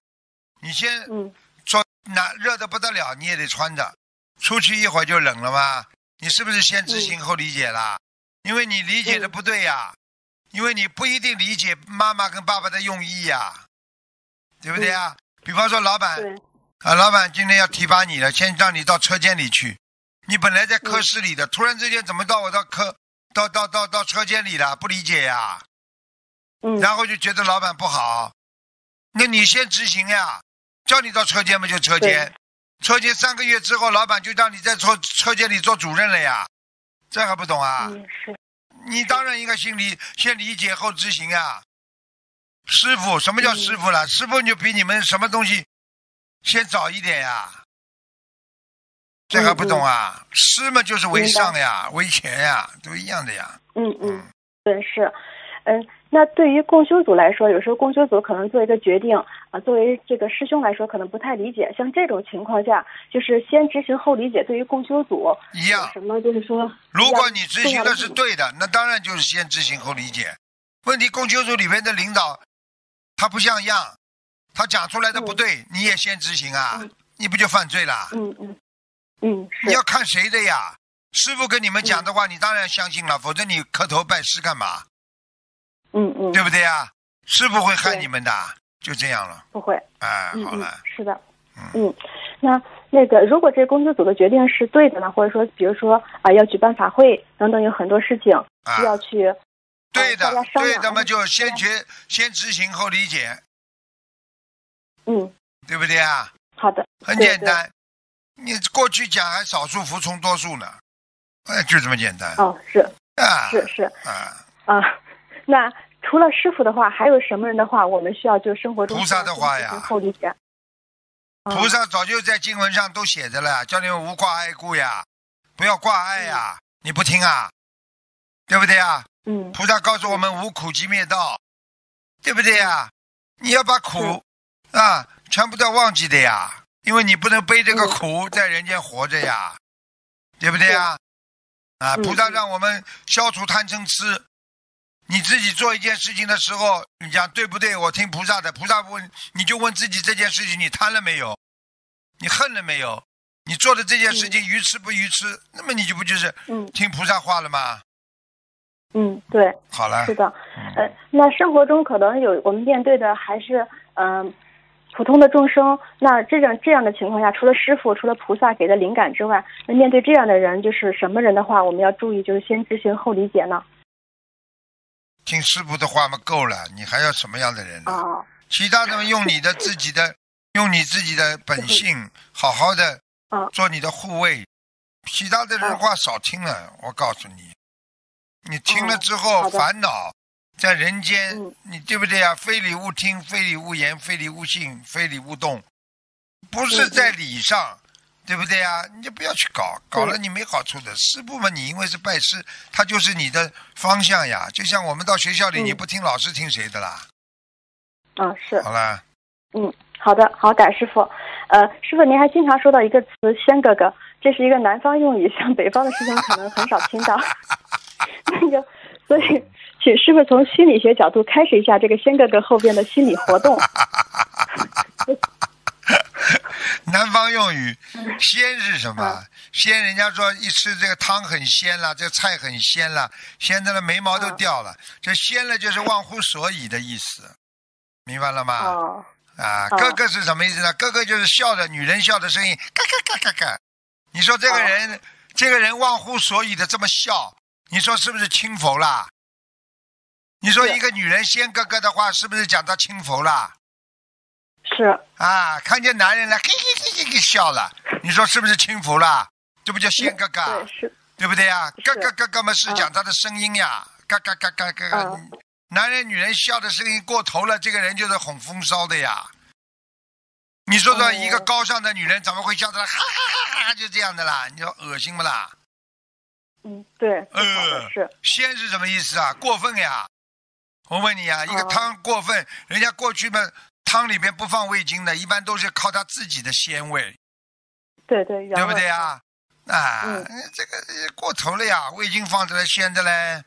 你先嗯说那热的不得了，你也得穿着，出去一会儿就冷了吗？你是不是先执行后理解啦？因为你理解的不对呀、因为你不一定理解妈妈跟爸爸的用意呀、对不对呀？比方说老板，啊，老板今天要提拔你了，先让你到车间里去，你本来在科室里的，突然之间怎么到我到科到到到到车间里了？不理解呀、嗯。然后就觉得老板不好，那你先执行呀，叫你到车间嘛就车间，车间三个月之后，老板就让你在车车间里做主任了呀，这还不懂啊？嗯你当然应该心里先理解后执行呀。师傅，什么叫师傅了？师傅就比你们什么东西先早一点呀？这还不懂啊？师嘛就是为上呀，为前呀，都一样的呀。嗯嗯对是，嗯，那对于共修组来说，有时候共修组可能做一个决定啊，作为这个师兄来说可能不太理解，像这种情况下，就是先执行后理解，对于共修组一样什么就是说，如果你执行的是对的，那当然就是先执行后理解。问题共修组里面的领导，他不像样，他讲出来的不对，你也先执行啊嗯，你不就犯罪了？嗯嗯嗯要看谁的呀？师傅跟你们讲的话，你当然相信了，否则你磕头拜师干嘛？嗯嗯。对不对呀？是不会害你们的，就这样了。不会。哎，好了，，是的，嗯。嗯，那那个如果这工作组的决定是对的呢，或者说比如说啊、要举办法会等等，有很多事情啊。需要去对的对量的嘛就先决先执行后理解，嗯，对不对啊？好的，很简单，你过去讲还少数服从多数呢，哎，就这么简单。哦，是。啊是是。啊！啊，那除了师傅的话，还有什么人的话，我们需要就生活中菩萨的话呀菩萨早就在经文上都写着了，叫你们无挂碍故呀，不要挂碍呀，你不听啊？对不对啊？嗯菩萨告诉我们无苦集灭道，对不对呀？你要把苦啊全部都要忘记的呀，因为你不能背这个嗯苦在人间活着呀，对不对呀？啊，嗯菩萨让我们消除贪嗔痴。你自己做一件事情的时候，你讲对不对？我听菩萨的，菩萨问你就问自己这件事情你贪了没有？你恨了没有？你做的这件事情愚痴不愚痴？那么你就不就是嗯听菩萨话了吗？嗯，对，好了是，的。嗯呃，那生活中可能有我们面对的还是嗯、普通的众生。那这种这样的情况下，除了师傅、除了菩萨给的灵感之外，那面对这样的人，就是什么人的话，我们要注意，就是先执行后理解呢？听师傅的话嘛够了，你还要什么样的人其他的用你的自己的，用你自己的本性，好好的啊做你的护卫。其他的人啊话少听了，我告诉你，你听了哦之后烦恼，在人间嗯，你对不对啊？非礼勿听，非礼勿言，非礼勿信，非礼勿动，不是嗯在理上。对不对呀？你就不要去搞，搞了你没好处的。师部嘛，你因为是拜师，他就是你的方向呀。就像我们到学校里，嗯你不听老师，听谁的啦？啊，是，好了。嗯，好的，好，感师傅。呃，师傅您还经常说到一个词“仙哥哥”，这是一个南方用语，像北方的师兄可能很少听到。那个，所以请师傅从心理学角度开始一下这个“仙哥哥”后边的心理活动。南方用语，嗯鲜是什么？鲜，人家说一吃这个汤很鲜了，这个菜很鲜了，鲜的了眉毛都嗯掉了。这鲜了就是忘乎所以的意思，明白了吗？哦，啊，哦哥哥是什么意思呢？哥哥就是笑的，女人笑的声音，嘎嘎嘎嘎嘎。你说这个人，这个人忘乎所以的这么笑，你说是不是轻浮啦？你说一个女人仙哥哥的话，是不是讲到轻浮啦？是，啊，看见男人了，嘿嘿嘿嘿嘿笑了，你说是不是轻浮了？这不叫仙哥哥，对，是，对不对呀？是嘎嘎嘎嘎嘛是讲他的声音呀，嘎嘎嘎嘎嘎。男人女人笑的声音过头了，这个人就是哄风骚的呀。你说说，哦一个高尚的女人怎么会笑的哈哈哈哈就这样的啦？你说恶心不啦？嗯，对，是，仙是什么意思啊？过分呀！我问你啊，一个哦汤过分，人家过去嘛汤里边不放味精的，一般都是靠他自己的鲜味，对对，原对不对啊？啊，嗯这个呃过头了呀，味精放出来鲜的嘞，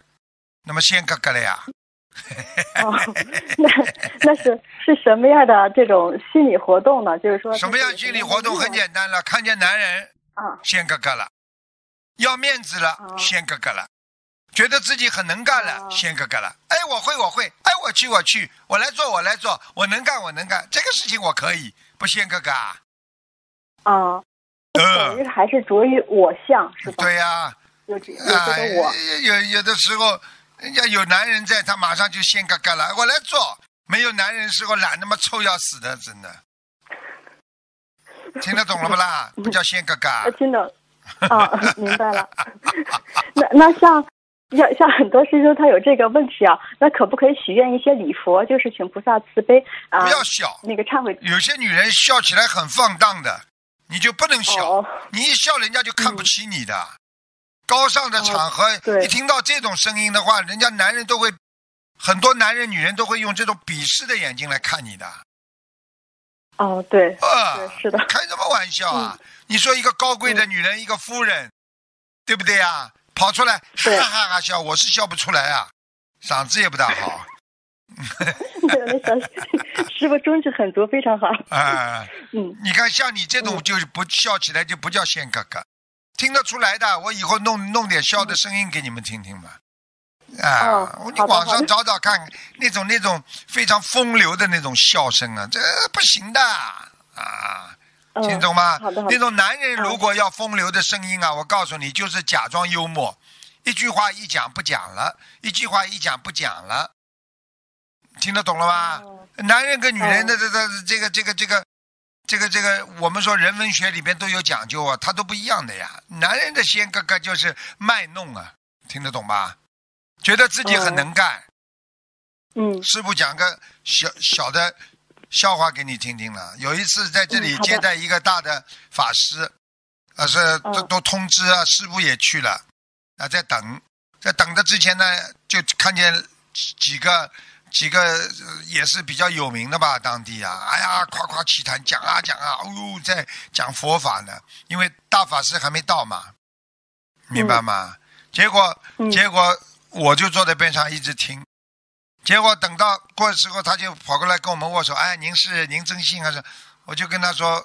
那么鲜哥哥了呀。哦，那那是是什么样的这种心理活动呢？就是说什么样心理活动很简单了？看见男人啊，鲜哥哥了，要面子了哦鲜格格了，觉得自己很能干了哦鲜格格了。哎，我会我会，哎我去我去，我来做我来做，我能干我能干，这个事情我可以，不仙哥哥啊？啊，等嗯于，还是着于我相是吧？对呀、有这有啊，这个我，有有的时候，人家有男人在，他马上就先嘎嘎了，我来做；没有男人时候懒他妈臭要死的，真的。听得懂了不啦？不叫先嘎嘎呃，，听懂啊，明白了。那那像像像很多师兄他有这个问题啊，那可不可以许愿一些礼佛，就是请菩萨慈悲啊不，要笑。那个忏悔有些女人笑起来很放荡的，你就不能笑，哦，你一笑人家就看不起你的。高尚的场合，一听到这种声音的话，人家男人都会，很多男人女人都会用这种鄙视的眼睛来看你的。哦，对，啊，对是的开什么玩笑啊！你说一个高贵的女人，一个夫人，对不对啊？跑出来哈哈哈哈笑，我是笑不出来啊，嗓子也不大好 对，那小 师傅中气很足，非常好。啊。嗯，你看，像你这种嗯就是不笑起来就不叫仙哥哥，听得出来的。我以后弄弄点笑的声音给你们听听吧。啊，哦你网上找找看，那种那种非常风流的那种笑声啊，这不行的啊。嗯听懂吗？那种男人如果要风流的声音啊，我告诉你，就是假装幽默，一句话一讲不讲了，一句话一讲不讲了，听得懂了吗？哦男人跟女人的这这这个这个这个这个这个，我们说人文学里边都有讲究啊，他都不一样的呀。男人的先哥哥就是卖弄啊，听得懂吧？觉得自己很能干。嗯师傅讲个小小的笑话给你听听了。有一次在这里接待一个大的法师，啊，是都嗯。都通知啊，师傅也去了，啊，在等，在等的之前呢，就看见几几个几个呃也是比较有名的吧，当地啊，哎呀，夸夸其谈，讲啊讲啊，哦呦，在讲佛法呢，因为大法师还没到嘛，明白吗？结果嗯。结果我就坐在边上一直听，结果等到过时候，他就跑过来跟我们握手，哎，您是您真信还是？我就跟他说，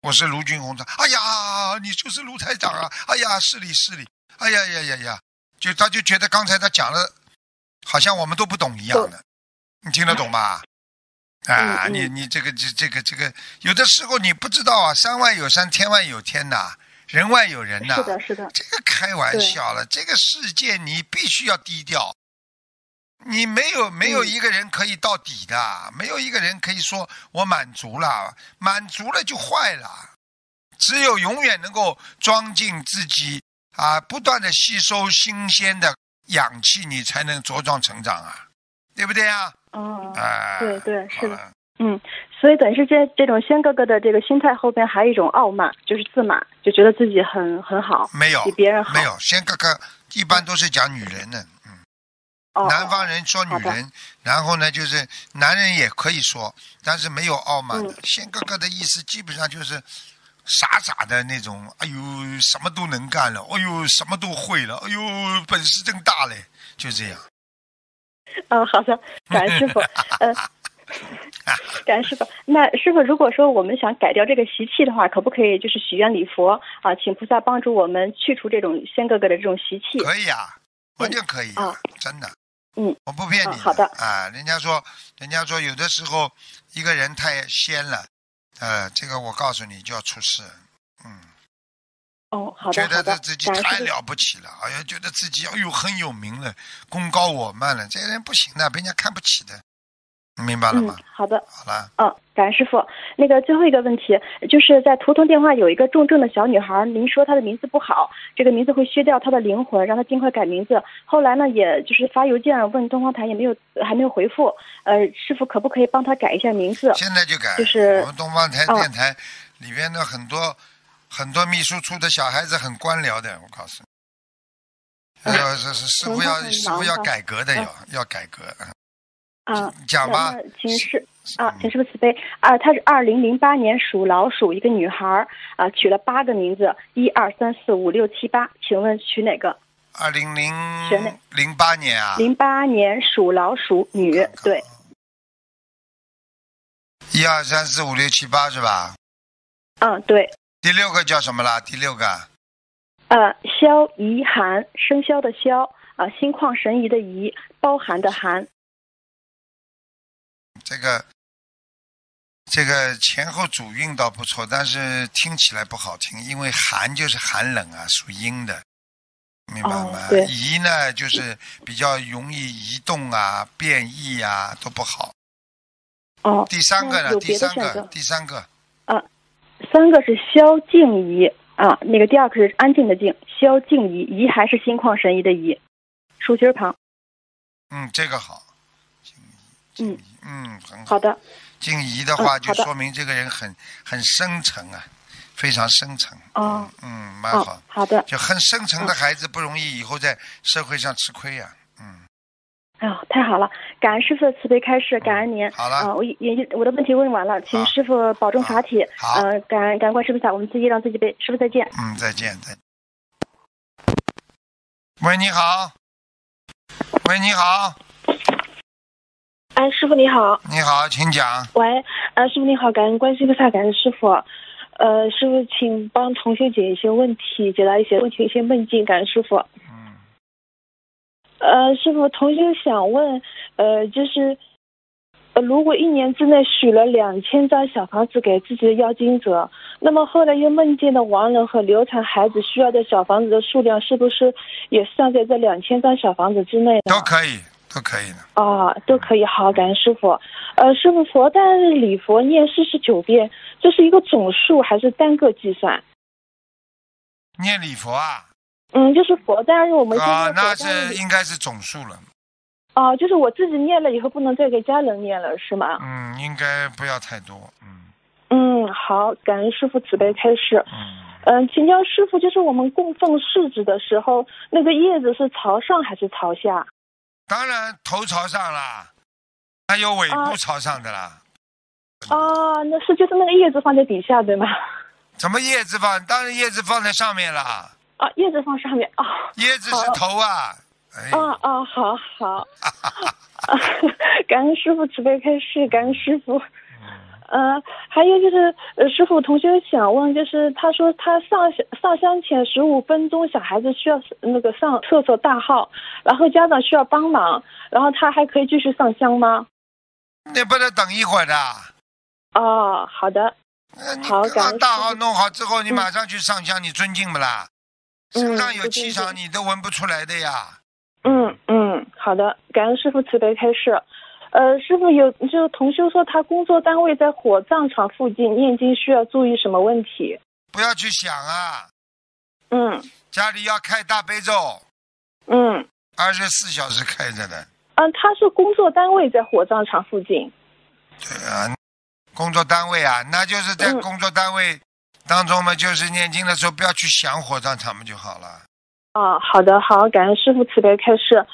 我是卢军红的。哎呀，你就是卢台长啊！哎呀，是你是你。哎呀呀呀呀，就他就觉得刚才他讲的，好像我们都不懂一样的，你听得懂吧？啊，你你这个这这个这个，有的时候你不知道啊，山外有山，天外有天呐，人外有人呐。是的，是的，这个开玩笑了，这个世界你必须要低调。你没有没有嗯一个人可以到底的，没有一个人可以说我满足了，满足了就坏了。只有永远能够装进自己啊，不断的吸收新鲜的氧气，你才能茁壮成长啊，对不对啊？哦，啊，对对是的嗯，所以等于是这这种仙哥哥的这个心态后边还有一种傲慢，就是自满，就觉得自己很很好，没有比别人好。没有，先哥哥一般都是讲女人的，南方人说女人，然后呢，就是男人也可以说，但是没有傲慢的。嗯仙哥哥的意思基本上就是傻傻的那种，哎呦，什么都能干了，哎呦，什么都会了，哎呦，本事真大嘞，就这样。嗯，好的，感恩师傅。呃，感恩师傅。那师傅，如果说我们想改掉这个习气的话，可不可以就是许愿礼佛啊，请菩萨帮助我们去除这种仙哥哥的这种习气？可以啊，完全可以啊，啊真的。嗯，我不骗你啊好的啊，人家说，人家说有的时候一个人太仙了，呃，这个我告诉你就要出事。嗯，哦，好觉的，觉得他自，己太。了不起了，哎呀，觉得自己哎呦很有名了，功高我慢了，这个人不行的，被人家看不起的，你明白了嗯吗？，好的。好了，嗯，感恩师傅。那个最后一个问题，就是在图腾电话有一个重症的小女孩，您说她的名字不好，这个名字会削掉她的灵魂，让她尽快改名字。后来呢，也就是发邮件问东方台，也没有还没有回复。呃，师傅可不可以帮她改一下名字？现在就改。就是我们东方台嗯电台里边的很多很多秘书处的小孩子很官僚的，我告诉你。呃，是是师傅要师傅要改革的，嗯要要改革。嗯啊，讲吧请示啊，嗯请师傅慈悲啊，她是二零零八年属老鼠，一个女孩儿啊，取了八个名字，一二三四五六七八，请问取哪个？二零零零八年啊，零八年属老鼠女，看看对，一二三四五六七八是吧？嗯，对。第六个叫什么啦？第六个呃，萧怡涵，生肖的肖，啊、心旷神怡的怡，包含的含。这个这个前后主韵倒不错，但是听起来不好听，因为寒就是寒冷啊，属阴的，明白吗？哦移呢就是比较容易移动啊、变异啊，都不好。哦，第三个呢？第三个第三个啊三个是萧静怡啊，那个第二个是安静的静，萧静怡，怡还是心旷神怡的怡，竖心旁。嗯，这个好。静怡，嗯嗯，很好。好的，静怡的话，就说明这个人很很深沉啊，非常深沉。哦嗯，嗯，蛮好嗯。，好的。就很深沉的孩子不容易以后在社会上吃亏呀、嗯，哎呦，太好了！感恩师傅的慈悲开示，感恩您。好了啊，我也也我的问题问完了，请师傅保重法体。好嗯、感恩感恩观世菩萨，我们自己让自己背。师傅再见。嗯，再见，再见。喂，你好。喂，你好，哎，师傅你好，你好，请讲。喂，呃，师傅你好，感恩观世音菩萨，感恩师傅。呃，师傅，请帮同学解一些问题，解答一些问题，一些梦境，感恩师傅。嗯，呃，师傅，同学想问，呃，就是，呃，如果一年之内许了两千张小房子给自己的要经者，那么后来又梦见的亡人和流产孩子需要的小房子的数量，是不是也算在这两千张小房子之内呢？都可以，都可以的。啊，都可以。好，感恩师傅。呃，师傅，佛诞日礼佛念四十九遍，这是一个总数还是单个计算？念礼佛啊，嗯，就是佛诞日我们现啊，那是应该是总数了。哦，就是我自己念了以后，不能再给家人念了，是吗？嗯，应该不要太多。嗯嗯，好，感恩师傅慈悲开示。嗯，嗯，请教师傅，就是我们供奉柿子的时候，那个叶子是朝上还是朝下？当然头朝上啦，还有尾啊部朝上的啦。啊，那是就是那个叶子放在底下，对吗？怎么叶子放？当然叶子放在上面啦，啊，叶子放上面啊。叶子是头啊。哎，啊啊，好好，感恩师傅慈悲开示，感恩师傅。呃，还有就是，呃，师傅同学想问，就是他说他上上香前十五分钟，小孩子需要那个上厕所大号，然后家长需要帮忙，然后他还可以继续上香吗？那不能等一会儿的。哦，好的，呃你好感恩大号弄好之后，你嗯马上去上香，你尊敬不啦？嗯身上有气场，你都闻不出来的呀。嗯嗯，好的，感恩师傅慈悲开示。呃，师傅有就同修说他工作单位在火葬场附近，念经需要注意什么问题？不要去想啊，嗯家里要开大悲咒，嗯二十四小时开着的。嗯，他是工作单位在火葬场附近。对啊，工作单位啊，那就是在嗯工作单位当中嘛，就是念经的时候不要去想火葬场嘛就好了。啊，好的，好，感恩师傅慈悲开示。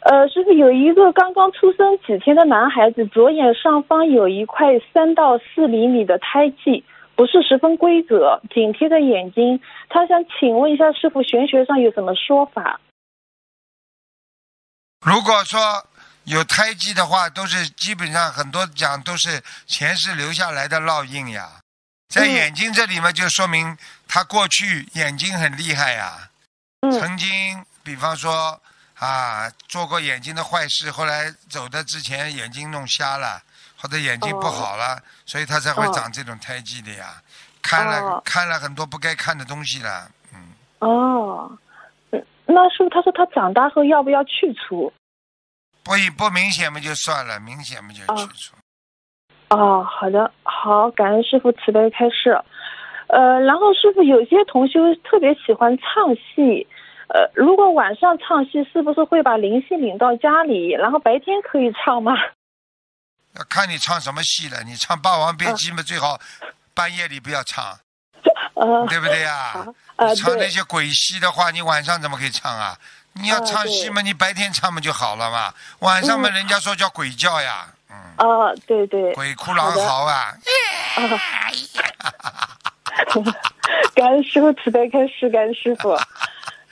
呃，师傅有一个刚刚出生几天的男孩子，左眼上方有一块三到四厘米的胎记，不是十分规则，紧贴着眼睛。他想请问一下师傅，玄学上有什么说法？如果说有胎记的话，都是基本上很多讲都是前世留下来的烙印呀。在嗯眼睛这里嘛，就说明他过去眼睛很厉害呀。嗯曾经，比方说啊，做过眼睛的坏事，后来走的之前眼睛弄瞎了，或者眼睛不好了，所以他才会哦长这种胎记的呀。看了、哦看了很多不该看的东西了，嗯，哦，那是不是他说他长大后要不要去除？不不明显嘛就算了，明显嘛就哦去除。哦，好的，好，感恩师傅慈悲开示。呃，然后师傅有些同修特别喜欢唱戏，呃，如果晚上唱戏，是不是会把灵性领到家里，然后白天可以唱吗？要看你唱什么戏了。你唱《霸王别姬》嘛，最好半夜里不要唱，呃，对不对呀、好呃，你唱那，些鬼戏的话，你晚上怎么可以唱啊？你要唱戏嘛，你白天唱嘛就好了嘛。晚上嘛，嗯人家说叫鬼叫呀，嗯，啊，对对，鬼哭狼嚎啊。啊，感恩师傅慈悲开示，感恩师傅。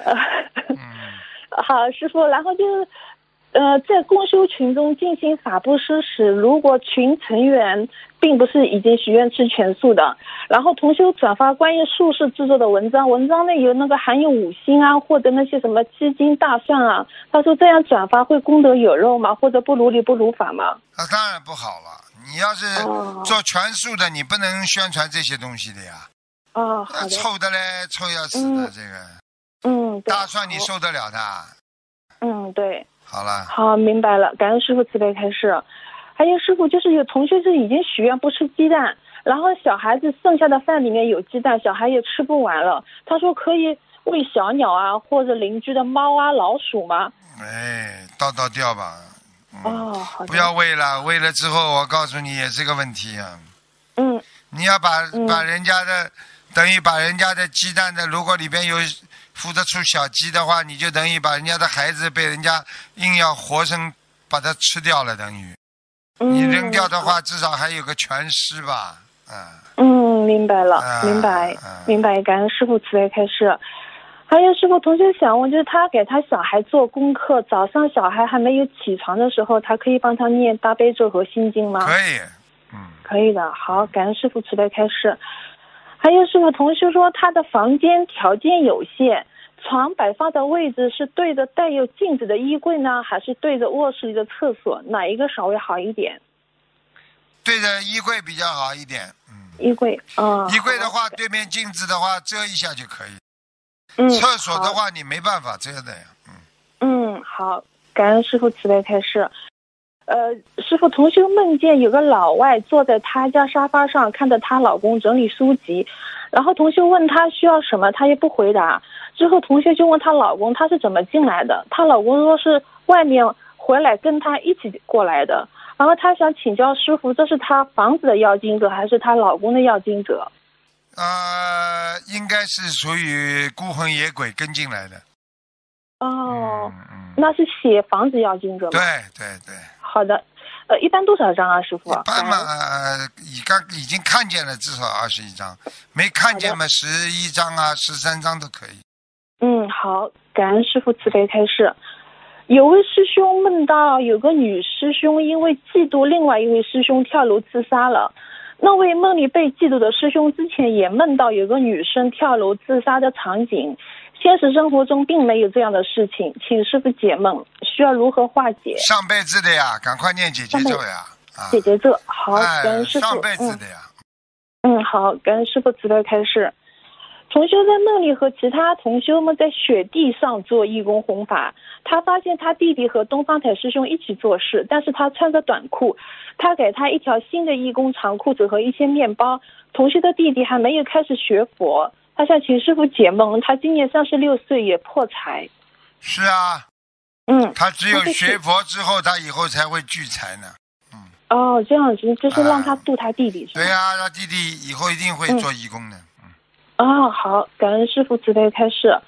好，师傅，然后就是，呃，在共修群中进行法布施时，如果群成员并不是已经许愿吃全素的，然后同修转发关于术士制作的文章，文章内有那个含有五星啊，或者那些什么鸡精大蒜啊，他说这样转发会功德有肉吗？或者不如理不如法吗？那当然不好了。你要是哦做全素的，你不能宣传这些东西的呀。哦，好的，臭的嘞，臭要死的嗯这个嗯，大蒜你受得了的？嗯，对。好了，好，明白了，感恩师傅慈悲开示。还有师傅，就是有同学是已经许愿不吃鸡蛋，然后小孩子剩下的饭里面有鸡蛋，小孩也吃不完了。他说可以喂小鸟啊，或者邻居的猫啊、老鼠吗？哎，倒倒掉吧。嗯，哦，好。不要喂了，喂了之后，我告诉你也是个问题啊。嗯你要把嗯把人家的，等于把人家的鸡蛋的，如果里边有孵得出小鸡的话，你就等于把人家的孩子被人家硬要活生把它吃掉了，等于嗯。你扔掉的话，至少还有个全尸吧，嗯。嗯，明白了，啊明白啊，明白。感恩师傅慈悲开示。还有师傅，同学想问，就是他给他小孩做功课，早上小孩还没有起床的时候，他可以帮他念大悲咒和心经吗？可以，嗯，可以的，好，感恩师傅慈悲开示。还有师傅，同学说他的房间条件有限，床摆放的位置是对着带有镜子的衣柜呢，还是对着卧室里的厕所？哪一个稍微好一点？对着衣柜比较好一点，嗯，衣柜，嗯，衣柜的话，对面镜子的话遮一下就可以。嗯，厕所的话，你没办法遮的呀。嗯，嗯，好，感恩师傅慈悲开示。呃，师傅，同修梦见有个老外坐在她家沙发上，看着她老公整理书籍，然后同修问她需要什么，她也不回答。之后同修就问她老公她是怎么进来的，她老公说是外面回来跟她一起过来的。然后她想请教师傅，这是她房子的要经者还是她老公的要经者？呃，应该是属于孤魂野鬼跟进来的。哦，那是写房子要经者吗？对对对，好的，呃，一般多少张啊，师傅？一般嘛，感恩呃，已刚已经看见了，至少二十一张，没看见嘛，十一张啊，十三张都可以。嗯，好，感恩师傅慈悲开示。有位师兄梦到有个女师兄因为嫉妒另外一位师兄跳楼自杀了。那位梦里被嫉妒的师兄之前也梦到有个女生跳楼自杀的场景，现实生活中并没有这样的事情，请师傅解梦，需要如何化解？上辈子的呀，赶快念姐姐咒呀！啊，姐姐咒好，哎感恩，师傅。上辈子嗯的呀，嗯，好，感恩师傅慈悲开示。同修在梦里和其他同修们在雪地上做义工弘法，他发现他弟弟和东方台师兄一起做事，但是他穿着短裤，他给他一条新的义工长裤子和一些面包。同修的弟弟还没有开始学佛，他向秦师傅解梦，他今年三十六岁，也破财。是啊，嗯，他只有学佛之后，他以后才会聚财呢。嗯哦，这样子，就是让他度他弟弟？对呀、他弟弟以后一定会做义工的。嗯哦，好，感恩师傅慈悲开示。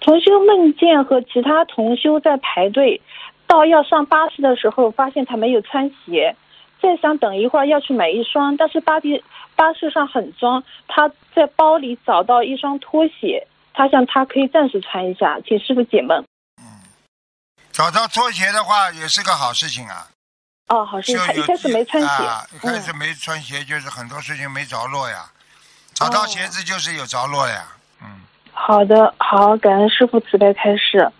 同修梦见和其他同修在排队，到要上巴士的时候，发现他没有穿鞋，再想等一会儿要去买一双，但是巴士巴士上很脏，他在包里找到一双拖鞋，他想他可以暂时穿一下，请师傅解梦。找到拖鞋的话，也是个好事情啊。哦，好，事情他一开始没穿鞋，啊，一开始嗯，没穿鞋，就是很多事情没着落呀。找到鞋子就是有着落呀。嗯，好的，好，感恩师傅慈悲开示。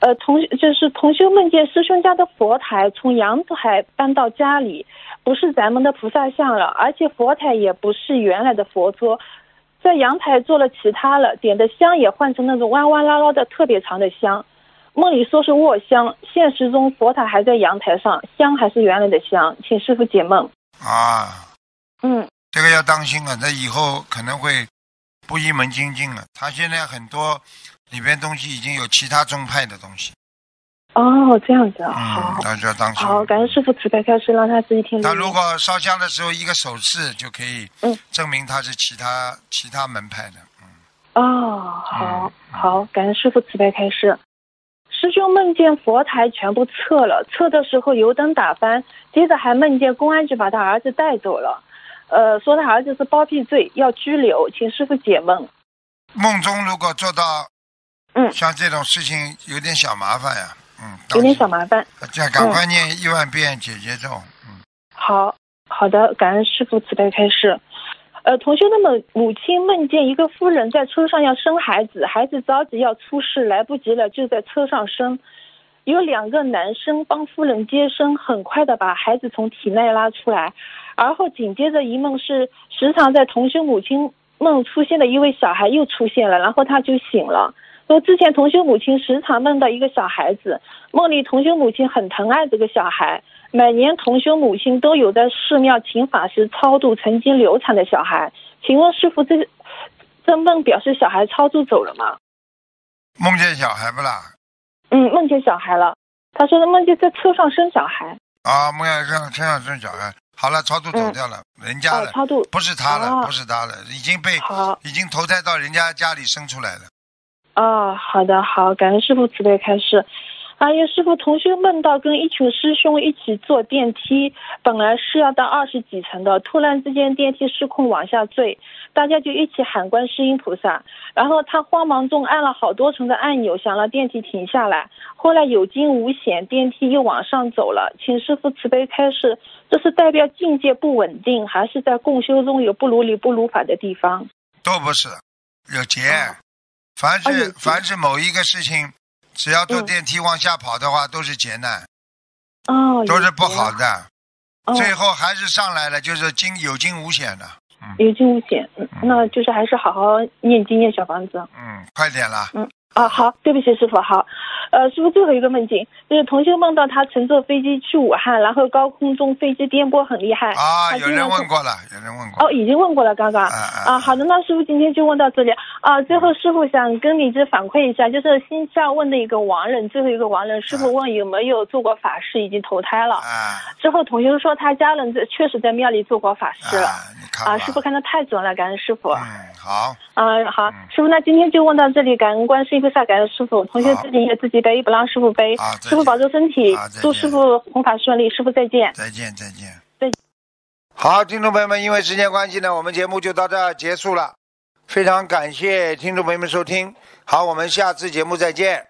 呃，同就是同修梦见师兄家的佛台从阳台搬到家里，不是咱们的菩萨像了，而且佛台也不是原来的佛桌，在阳台做了其他了，点的香也换成那种弯弯拉拉的特别长的香。梦里说是卧香，现实中佛塔还在阳台上，香还是原来的香，请师傅解梦。啊，嗯，这个要当心啊，这以后可能会不一门精进了。他现在很多里边东西已经有其他宗派的东西，哦，这样子啊，嗯好，，那就要当心。好，感谢师傅慈悲开示，让他自己听他。如果烧香的时候一个手势就可以嗯证明他是其他其他门派的。嗯，哦，好嗯好，感谢师傅慈悲开示。师兄梦见佛台全部撤了，撤的时候油灯打翻，接着还梦见公安局把他儿子带走了，呃，说他儿子是包庇罪，要拘留，请师傅解梦。梦中如果做到，嗯像这种事情有点小麻烦呀，嗯，有点小麻麻烦。这样赶快念一万遍解结咒，嗯，好好的，感恩师傅慈悲开示。呃，同学那么母亲梦见一个夫人在车上要生孩子，孩子着急要出世，来不及了，就在车上生。有两个男生帮夫人接生，很快的把孩子从体内拉出来，而后紧接着一梦是时常在同学母亲梦出现的一位小孩又出现了，然后他就醒了。说之前同修母亲时常梦到一个小孩子，梦里同修母亲很疼爱这个小孩，每年同修母亲都有在寺庙请法师超度曾经流产的小孩。请问师傅，这这梦表示小孩超度走了吗？梦见小孩不啦？嗯，梦见小孩了。他说他梦见在车上生小孩，啊，梦见在车上生小孩，好了，超度走掉了，人家哦，了，超度。不是他了，哦不是他了，已经被，已经投胎到人家家里生出来了。哦，好的，好，感恩师傅慈悲开示。哎呀，师傅，同学梦到跟一群师兄一起坐电梯，本来是要到二十几层的，突然之间电梯失控往下坠，大家就一起喊观世音菩萨。然后他慌忙中按了好多层的按钮，想让电梯停下来。后来有惊无险，电梯又往上走了。请师傅慈悲开示，这是代表境界不稳定，还是在共修中有不如理不如法的地方？都不是，有劫。哦凡是、凡是某一个事情，只要坐嗯电梯往下跑的话，都是劫难，哦，都是不好的。哦最后还是上来了，就是惊有惊无险的。嗯，有惊无险，嗯，那就是还是好好念经念小房子。嗯，快点啦。嗯啊，好，对不起，师傅，好，呃，师傅最后一个梦境就是同学梦到他乘坐飞机去武汉，然后高空中飞机颠簸很厉害。啊，有人问过了，有人问过。哦，已经问过了，刚刚。啊啊啊，好的，那师傅今天就问到这里啊。最后师傅想跟你这反馈一下，就是新下问的一个亡人，最后一个亡人，师傅问有没有做过法事，已经投胎了。啊之后同学说他家人在确实在庙里做过法事了。啊，你看。啊，师傅看的太准了，感恩师傅。嗯，好，嗯，好，师傅，那今天就问到这里，感恩观世音感恩师傅，同学好自己也自己背，不让师傅背师傅保重身体祝师傅弘法顺利，师傅再见。再见，再见。再见。好，听众朋友们，因为时间关系呢，我们节目就到这儿结束了。非常感谢听众朋友们收听，好，我们下次节目再见。